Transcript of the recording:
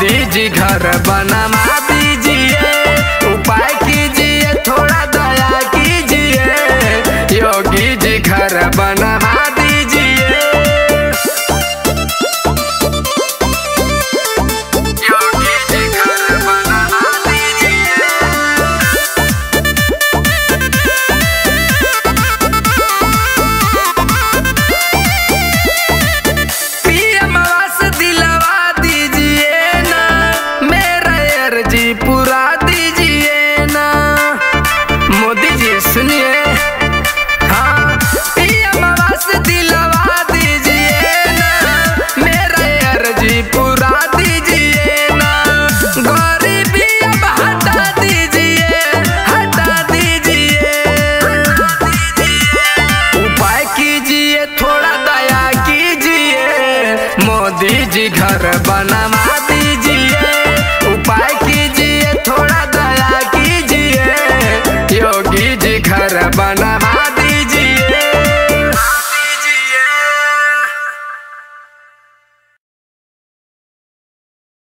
दीजी घर बनवा थोड़ा दया कीजिए मोदी जी घर बनवा